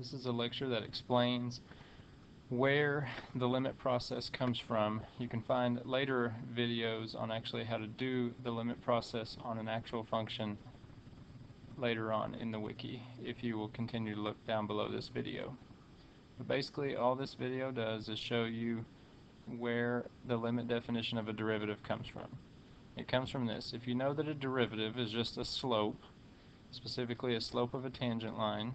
This is a lecture that explains where the limit process comes from. You can find later videos on actually how to do the limit process on an actual function later on in the wiki if you will continue to look down below this video. But basically all this video does is show you where the limit definition of a derivative comes from. It comes from this. If you know that a derivative is just a slope, specifically a slope of a tangent line,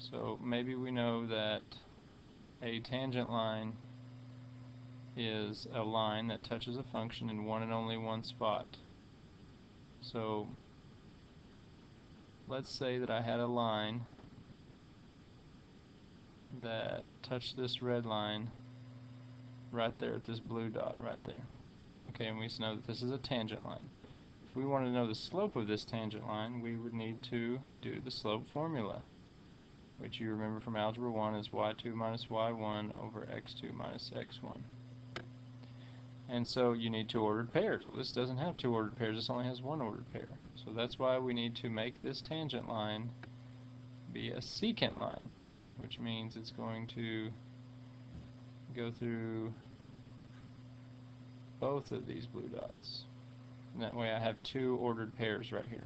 so maybe we know that a tangent line is a line that touches a function in one and only one spot. So let's say that I had a line that touched this red line right there at this blue dot right there. Okay, and we know that this is a tangent line. If we want to know the slope of this tangent line, we would need to do the slope formula which you remember from Algebra 1 is y2 minus y1 over x2 minus x1. And so you need two ordered pairs. Well, this doesn't have two ordered pairs, this only has one ordered pair. So that's why we need to make this tangent line be a secant line, which means it's going to go through both of these blue dots. And that way I have two ordered pairs right here.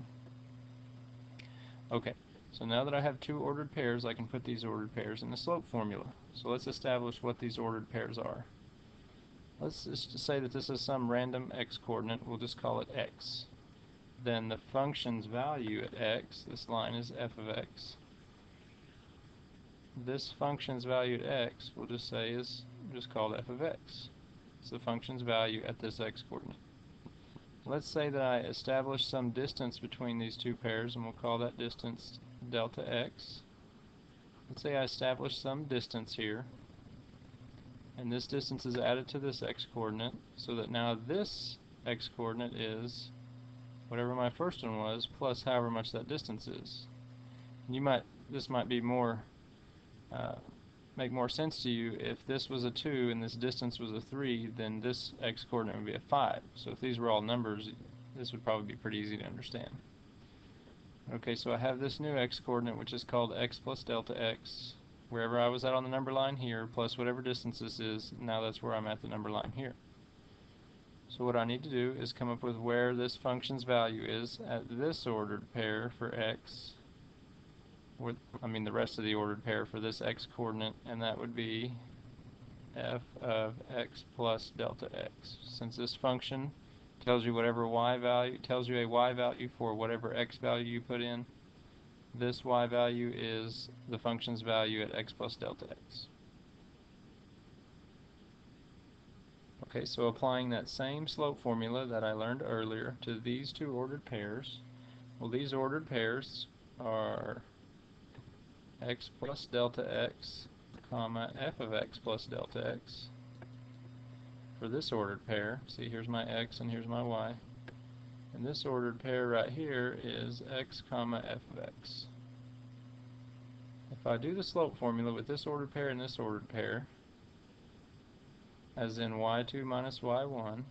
Okay, so now that I have two ordered pairs, I can put these ordered pairs in the slope formula. So let's establish what these ordered pairs are. Let's just say that this is some random x-coordinate. We'll just call it x. Then the function's value at x, this line is f of x. This function's value at x, we'll just say is just called f of x. It's the function's value at this x-coordinate. Let's say that I establish some distance between these two pairs, and we'll call that distance delta x. Let's say I establish some distance here, and this distance is added to this x-coordinate, so that now this x-coordinate is whatever my first one was, plus however much that distance is. You might, this might be more, uh, make more sense to you if this was a 2 and this distance was a 3, then this x-coordinate would be a 5. So if these were all numbers, this would probably be pretty easy to understand. Okay, so I have this new x-coordinate which is called x plus delta x. Wherever I was at on the number line here, plus whatever distance this is, now that's where I'm at the number line here. So what I need to do is come up with where this function's value is at this ordered pair for x, with, I mean the rest of the ordered pair for this x-coordinate, and that would be f of x plus delta x. Since this function tells you whatever y value, tells you a y value for whatever x value you put in. This y value is the function's value at x plus delta x. Okay, so applying that same slope formula that I learned earlier to these two ordered pairs, well these ordered pairs are x plus delta x, comma f of x plus delta x for this ordered pair, see here's my x and here's my y, and this ordered pair right here is x comma f of x. If I do the slope formula with this ordered pair and this ordered pair, as in y2 minus y1,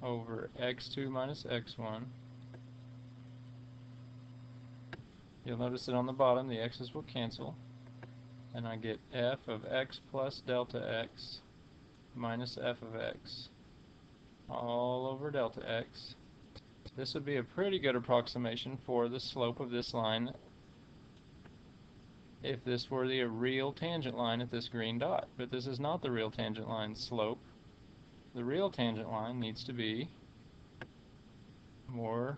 over x2 minus x1 You'll notice that on the bottom the x's will cancel and I get f of x plus delta x minus f of x all over delta x. This would be a pretty good approximation for the slope of this line if this were the real tangent line at this green dot. But this is not the real tangent line slope. The real tangent line needs to be more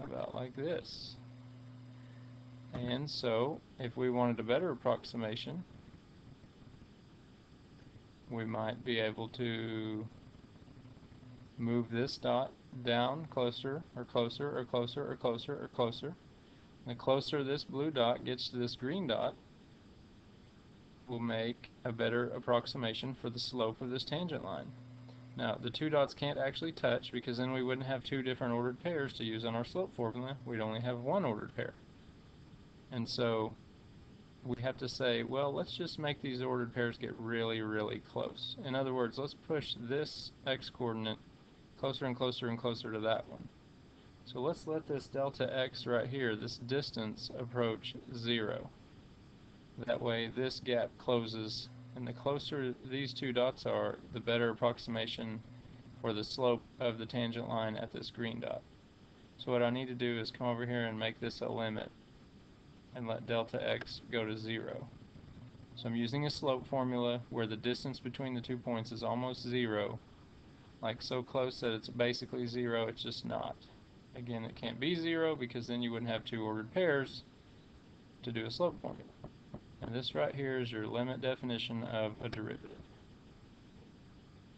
about like this. And so, if we wanted a better approximation, we might be able to move this dot down closer or closer or closer or closer or closer. The closer this blue dot gets to this green dot, will make a better approximation for the slope of this tangent line. Now, the two dots can't actually touch because then we wouldn't have two different ordered pairs to use on our slope formula. We'd only have one ordered pair. And so we have to say, well, let's just make these ordered pairs get really, really close. In other words, let's push this x-coordinate closer and closer and closer to that one. So let's let this delta x right here, this distance, approach 0. That way this gap closes, and the closer these two dots are, the better approximation for the slope of the tangent line at this green dot. So what I need to do is come over here and make this a limit and let delta x go to 0. So I'm using a slope formula where the distance between the two points is almost 0, like so close that it's basically 0, it's just not. Again, it can't be 0 because then you wouldn't have two ordered pairs to do a slope formula. And this right here is your limit definition of a derivative.